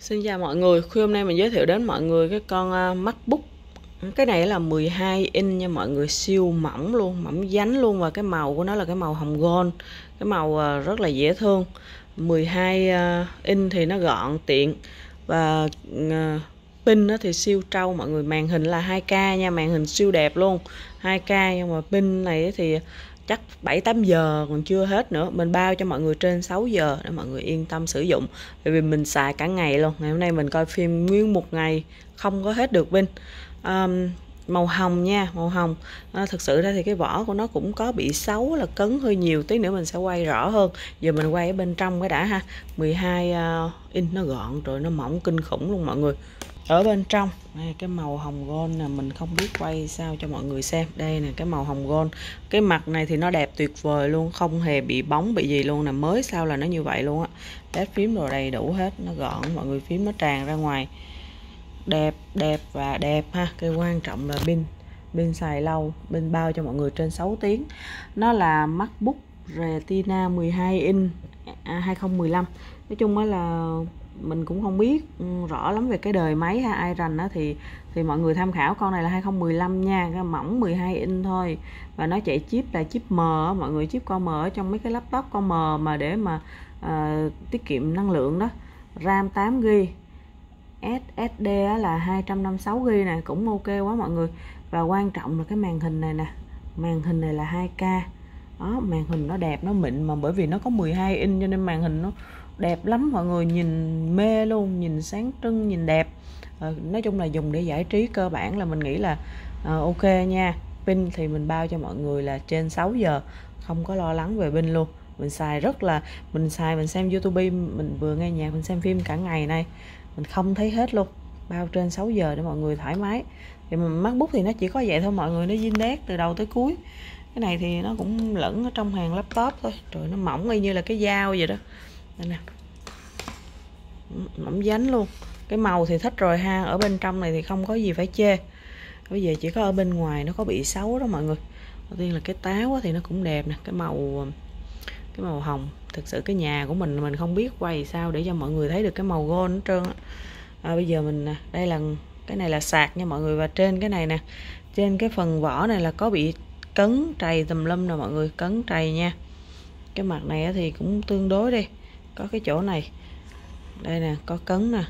Xin chào mọi người, khuya hôm nay mình giới thiệu đến mọi người cái con à, MacBook. Cái này là 12 inch nha mọi người, siêu mỏng luôn, mỏng dánh luôn Và cái màu của nó là cái màu hồng gold. Cái màu à, rất là dễ thương. 12 à, inch thì nó gọn, tiện Và pin thì siêu trâu mọi người. Màn hình là 2K nha, màn hình siêu đẹp luôn 2K nhưng mà pin này thì chắc 7 8 giờ còn chưa hết nữa. Mình bao cho mọi người trên 6 giờ để mọi người yên tâm sử dụng. Bởi vì mình xài cả ngày luôn. Ngày hôm nay mình coi phim nguyên một ngày không có hết được pin um, màu hồng nha màu hồng. À, thực sự ra thì cái vỏ của nó cũng có bị xấu là cấn hơi nhiều tí nữa mình sẽ quay rõ hơn. Giờ mình quay ở bên trong cái đã ha. 12 uh, in nó gọn rồi nó mỏng kinh khủng luôn mọi người ở bên trong. Đây, cái màu hồng gold nè mình không biết quay sao cho mọi người xem. Đây nè cái màu hồng gold. Cái mặt này thì nó đẹp tuyệt vời luôn không hề bị bóng bị gì luôn nè mới sao là nó như vậy luôn á. Test phím rồi đầy đủ hết nó gọn mọi người phím nó tràn ra ngoài. Đẹp đẹp và đẹp ha cái quan trọng là pin pin xài lâu pin bao cho mọi người trên 6 tiếng. Nó là MacBook Retina 12 inch à, 2015 nói chung á là mình cũng không biết ừ, rõ lắm về cái đời máy ha Iron á thì thì mọi người tham khảo con này là 2015 nha cái mỏng 12 inch thôi. Và nó chạy chip là chip M mọi người chip con M ở trong mấy cái laptop con M mà để mà à, tiết kiệm năng lượng đó. RAM 8 GB SSD là 256 GB này cũng ok quá mọi người. Và quan trọng là cái màn hình này nè màn hình này là 2K đó màn hình nó đẹp nó mịn mà bởi vì nó có 12 inch cho nên màn hình nó đẹp lắm mọi người nhìn mê luôn nhìn sáng trưng nhìn đẹp. À, nói chung là dùng để giải trí cơ bản là mình nghĩ là à, ok nha. Pin thì mình bao cho mọi người là trên 6 giờ không có lo lắng về pin luôn. Mình xài rất là mình xài mình xem youtube mình vừa nghe nhạc mình xem phim cả ngày nay mình không thấy hết luôn bao trên 6 giờ để mọi người thoải mái. Thì macbook thì nó chỉ có vậy thôi mọi người nó zin nét từ đầu tới cuối. Cái này thì nó cũng lẫn ở trong hàng laptop thôi trời nó mỏng y như là cái dao vậy đó đây nè. Mỏng dánh luôn. Cái màu thì thích rồi ha. Ở bên trong này thì không có gì phải chê. Bây giờ chỉ có ở bên ngoài nó có bị xấu đó mọi người. Đầu tiên là cái táo thì nó cũng đẹp nè. Cái màu cái màu hồng. Thực sự cái nhà của mình mình không biết quay sao để cho mọi người thấy được cái màu gold hết trơn à, bây giờ mình à, đây là cái này là sạc nha mọi người. Và trên cái này nè trên cái phần vỏ này là có bị cấn trầy tùm lum nè mọi người. Cấn trầy nha. Cái mặt này thì cũng tương đối đi có cái chỗ này. Đây nè có cấn nè.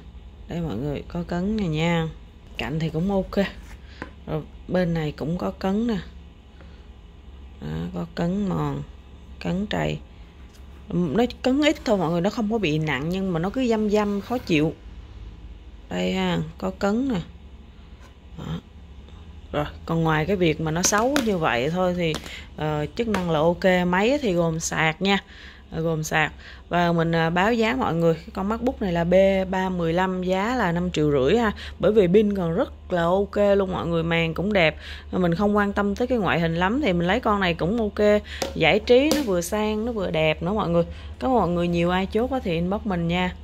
Đây mọi người có cấn nè nha. Cạnh thì cũng ok. Rồi bên này cũng có cấn nè. Đó, có cấn mòn cấn trầy. Nó cấn ít thôi mọi người nó không có bị nặng nhưng mà nó cứ dăm dăm khó chịu. Đây ha có cấn nè. Đó. rồi còn ngoài cái việc mà nó xấu như vậy thôi thì uh, chức năng là ok. Máy thì gồm sạc nha. À, gồm sạc. Và mình à, báo giá mọi người, cái con MacBook này là B315 giá là 5 triệu rưỡi ha. Bởi vì pin còn rất là ok luôn, mọi người màn cũng đẹp. Mình không quan tâm tới cái ngoại hình lắm thì mình lấy con này cũng ok. Giải trí nó vừa sang, nó vừa đẹp nữa mọi người. Có mọi người, nhiều ai chốt thì inbox mình nha.